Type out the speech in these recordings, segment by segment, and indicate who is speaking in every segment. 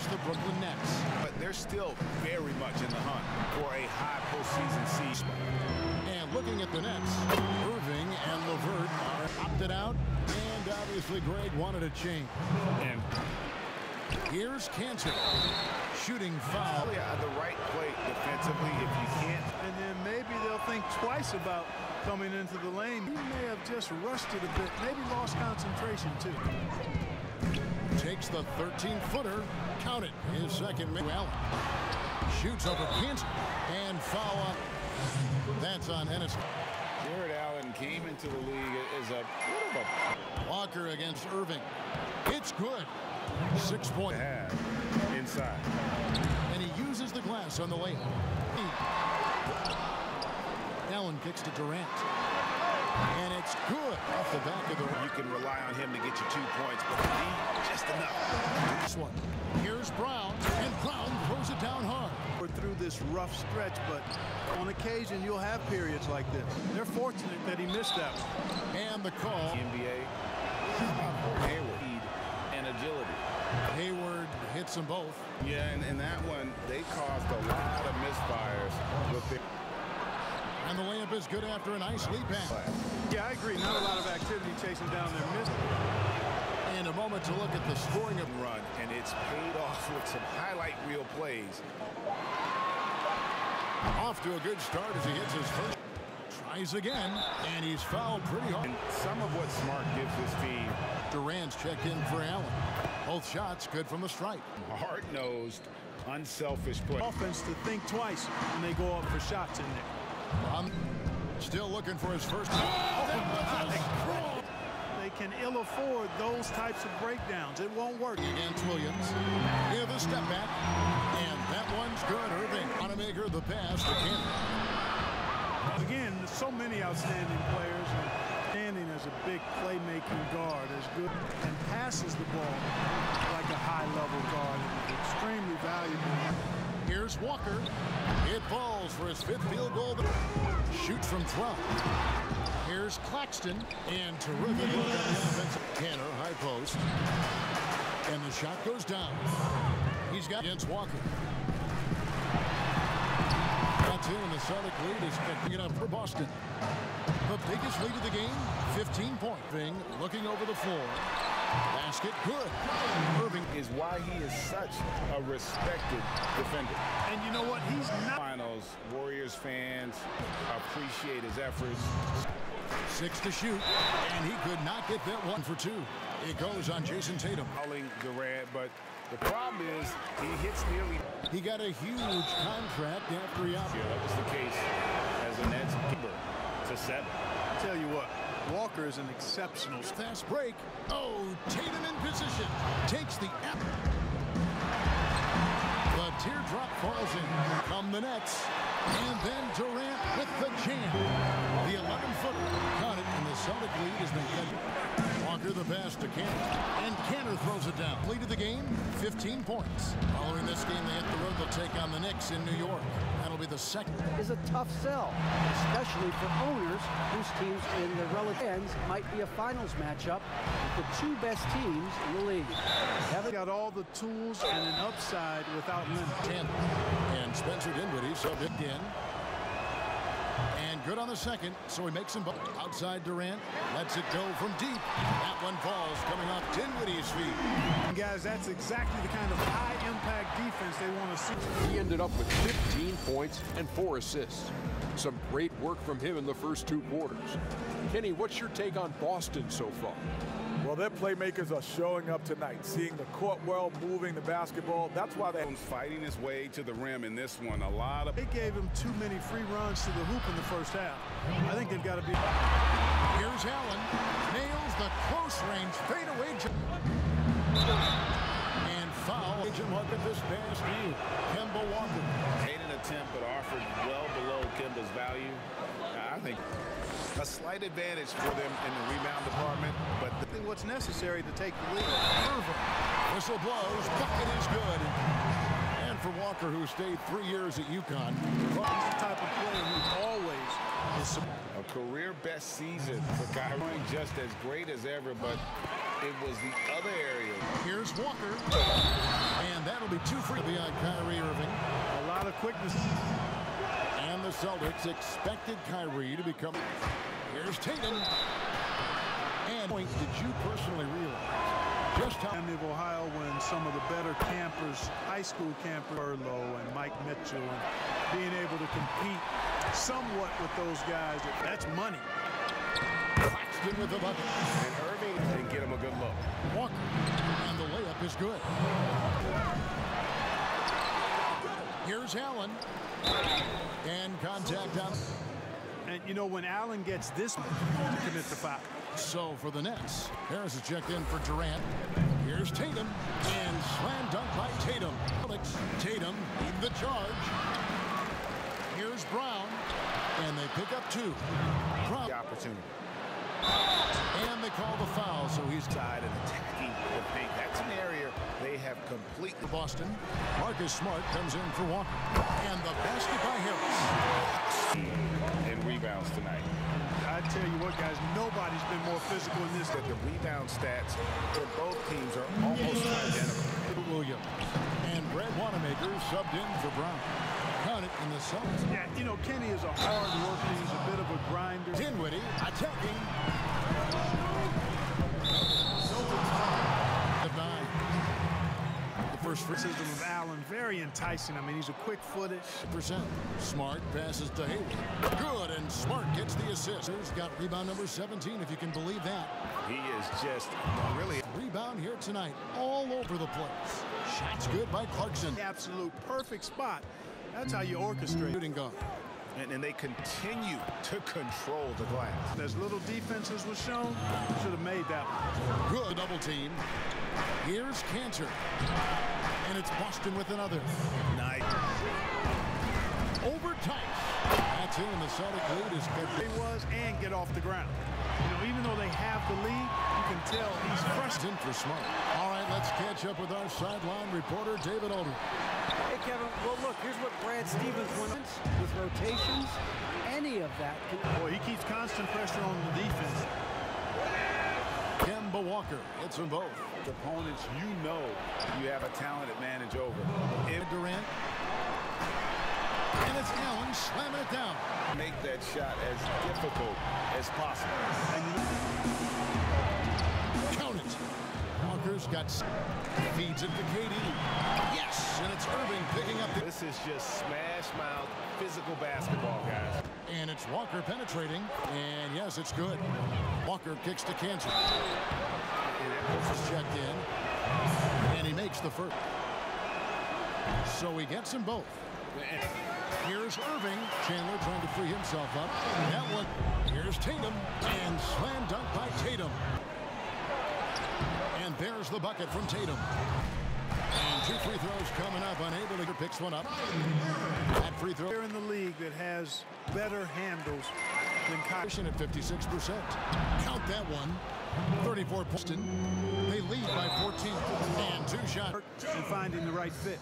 Speaker 1: Here's the Brooklyn Nets.
Speaker 2: But they're still very much in the hunt for a high postseason season.
Speaker 1: And looking at the Nets, Irving and LeVert are opted out. And obviously Greg wanted a change.
Speaker 2: And
Speaker 1: here's Kanter. Shooting foul.
Speaker 2: Really at the right plate defensively if you can't.
Speaker 3: And then maybe they'll think twice about coming into the lane. He may have just rushed it a bit, maybe lost concentration too.
Speaker 1: Takes the 13-footer, count it, his second. Allen shoots over Kanter and foul up. That's on Ennis.
Speaker 2: Jarrett Allen came into the league as a bit of
Speaker 1: a Walker against Irving. It's good. Six point.
Speaker 2: Inside.
Speaker 1: And he uses the glass on the layup. Allen kicks to Durant. And it's good off the back of the...
Speaker 2: You can rely on him to get you two points, but he just enough.
Speaker 1: This one. Here's Brown, and Brown throws it down hard.
Speaker 3: We're through this rough stretch, but on occasion you'll have periods like this. They're fortunate that he missed that one.
Speaker 1: And the call.
Speaker 2: The NBA. Hayward and agility.
Speaker 1: Hayward hits them both.
Speaker 2: Yeah, and, and that one, they caused a lot of misfires with the
Speaker 1: and the layup is good after a nice lead pass.
Speaker 3: Yeah, I agree. Not a lot of activity chasing down their miss.
Speaker 1: In a moment to look at the scoring of the
Speaker 2: run, and it's paid off with some highlight reel plays.
Speaker 1: Off to a good start as he hits his first. Tries again, and he's fouled pretty hard.
Speaker 2: And some of what Smart gives his team.
Speaker 1: Durant's checked in for Allen. Both shots good from the stripe.
Speaker 2: Hard-nosed, unselfish play.
Speaker 3: Offense to think twice when they go up for shots in there.
Speaker 1: I'm still looking for his first.
Speaker 3: Oh, they can ill afford those types of breakdowns. It won't work.
Speaker 1: Against Williams. Here the step back. And that one's good. Irving. Wanamaker the pass to Cannon.
Speaker 3: Again, so many outstanding players. Standing as a big playmaking guard, as good and passes the ball like a high-level guard. Extremely valuable.
Speaker 1: Here's Walker. It falls for his fifth field goal. Shoots from 12. Here's Claxton. And terrific look on the offensive. Kanter, high post. And the shot goes down. He's got against Walker. That's two, and the Celtic lead is picking it up for Boston. The biggest lead of the game, 15-point thing, looking over the floor. Basket good.
Speaker 2: Irving is why he is such a respected defender.
Speaker 3: And you know what? He's not.
Speaker 2: Finals, Warriors fans appreciate his efforts.
Speaker 1: Six to shoot, and he could not get that one for two. It goes on Jayson Tatum.
Speaker 2: Calling Durant, but the problem is he hits nearly.
Speaker 1: He got a huge contract after he
Speaker 2: opted. Yeah, that was the case as a Nets keeper to seven.
Speaker 3: I tell you what, Walker is an exceptional.
Speaker 1: Fast break. Oh, Tatum in position. Takes the The teardrop falls in. Come the Nets. And then Durant with the jam. The 11-footer. Got it, and the Celtic lead has been cut. Walker the pass to Kanter. And Kanter throws it down. Lead of the game, 15 points. Following this game, they hit the road. They'll take on the Knicks in New York. That'll be the second.
Speaker 4: Is a tough sell, especially for owners whose teams in the relative ends might be a finals matchup with the two best teams in the league.
Speaker 3: Haven't got all the tools and an upside without limit.
Speaker 1: And Spencer Dinwiddie subbed in. And good on the second, so he makes him outside Durant. Lets it go from deep. That one falls coming off Dinwiddie's feet.
Speaker 3: Guys, that's exactly the kind of high-impact defense they want to see.
Speaker 5: He ended up with 15 points and four assists. Some great work from him in the first two quarters. Kenny, what's your take on Boston so far?
Speaker 6: Well, their playmakers are showing up tonight, seeing the court well, moving the basketball. That's why they're
Speaker 2: fighting his way to the rim in this one. A lot of
Speaker 3: they gave him too many free runs to the hoop in the first half. I think they've got to be.
Speaker 1: Here's Allen, nails the close range fadeaway. And foul. Agent look at this pass view. Kemba Walker.
Speaker 2: Made an attempt, but offered well below Kemba's value. I think a slight advantage for them in the rebound department, but
Speaker 3: what's necessary to take the lead.
Speaker 1: Whistle blows, bucket is good. And for Walker, who stayed three years at UConn.
Speaker 3: He's the type of player who always is
Speaker 2: a career best season for Kyrie, just as great as ever, but it was the other area.
Speaker 1: Here's Walker. And that'll be two free behind Kyrie Irving.
Speaker 3: A lot of quickness.
Speaker 1: And the Celtics expected Kyrie to become. Here's Tatum. And point, did you personally realize just how
Speaker 3: Miami of Ohio when some of the better campers, high school campers, Burlow and Mike Mitchell, and being able to compete somewhat with those guys, that's money.
Speaker 1: Claxton with the bucket.
Speaker 2: And Irving can get him a good look.
Speaker 1: Walker. And the layup is good. Here's Allen. And contact on.
Speaker 3: And you know, when Allen gets this to commit the foul.
Speaker 1: So for the Nets, Harris is checked in for Durant. Here's Tatum. And slam dunk by Tatum. Alex Tatum lead the charge. Here's Brown. And they pick up two. Brown.
Speaker 2: The opportunity.
Speaker 1: And they call the foul, so he's
Speaker 2: tied and attacking the paint. That's an area they have completely.
Speaker 1: Boston. Marcus Smart comes in for Walker. And the basket by Harris.
Speaker 2: And rebounds tonight.
Speaker 3: I tell you what, guys, nobody's been more physical in this.
Speaker 2: That the rebound stats for both teams are almost identical.
Speaker 1: Williams. And Brad Wanamaker subbed in for Brown. Count it in the Celtics.
Speaker 3: Yeah, you know, Kenny is a hard worker. He's a bit of a grinder.
Speaker 1: Dinwiddie attacking. The first free
Speaker 3: Criticism of Allen, very enticing. I mean, he's a quick-footed.
Speaker 1: percent. Smart passes to Haley. Good, and Smart gets the assist. He's got rebound number 17, if you can believe that.
Speaker 2: He is just really
Speaker 1: Rebound here tonight, all over the place. Shots good by Clarkson.
Speaker 3: Absolute perfect spot. That's how you orchestrate.
Speaker 1: Shooting guard.
Speaker 2: And, and they continue to control the glass.
Speaker 3: As little defenses was shown, should have made that one.
Speaker 1: Good double team. Here's Kanter. And it's Boston with another.
Speaker 2: Nice.
Speaker 1: Over tight. That's in. The Celtic lead is
Speaker 3: He
Speaker 1: good.
Speaker 3: was and get off the ground. You know, even though they have the lead, you can tell he's frustrated.
Speaker 1: for Smart. All right, let's catch up with our sideline reporter, David Aldridge.
Speaker 4: Hey, Kevin, well, look, here's what Brad Stevens went with rotations. Any of that can
Speaker 3: Boy, he keeps constant pressure on the defense.
Speaker 1: Kemba Walker hits them both.
Speaker 2: Opponents, you know you have a talented advantage over.
Speaker 1: And Durant. And it's Allen slamming it down.
Speaker 2: Make that shot as difficult as possible.
Speaker 1: Count it. Walker's got feeds it to KD. Yes,
Speaker 2: This is just smash mouth physical basketball, guys.
Speaker 1: and it's Walker penetrating. And yes, it's good. Walker kicks to Kansas. Is checked in. And he makes the first. So he gets them both. Here's Irving. Chandler trying to free himself up. That one. Here's Tatum. And slam dunk by Tatum. And there's the bucket from Tatum. And two free throws coming up. Unable to picks one up. That free throw.
Speaker 3: Here in the league that has better handles than Kyrie.
Speaker 1: At 56%. Count that one. 34 Boston. They lead by 14. And two shots.
Speaker 3: and finding the right fit.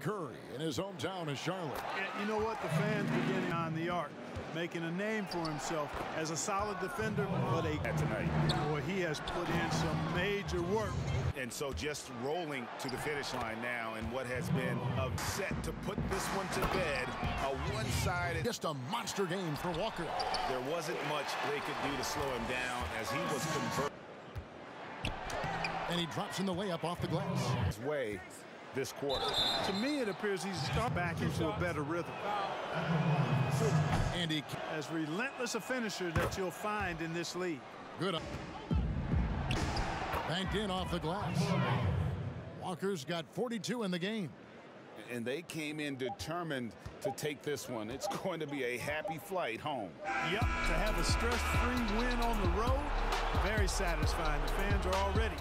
Speaker 1: Curry in his hometown of Charlotte.
Speaker 3: And you know what? The fans beginning on the arc, making a name for himself as a solid defender, but a
Speaker 2: tonight.
Speaker 3: boy, he has put in some major work.
Speaker 2: And so just rolling to the finish line now and what has been a set to put this one to bed, a one-sided.
Speaker 1: Just a monster game for Walker.
Speaker 2: There wasn't much they could do to slow him down as he was converting
Speaker 1: And he drops in the layup off the glass.
Speaker 2: his way this quarter.
Speaker 3: To me, it appears he's starting back into a better rhythm.
Speaker 1: And he
Speaker 3: As relentless a finisher that you'll find in this league.
Speaker 1: good. Banked in off the glass. Walker's got 42 in the game.
Speaker 2: And they came in determined to take this one. It's going to be a happy flight home.
Speaker 3: Yep, to have a stress-free win on the road, very satisfying. The fans are already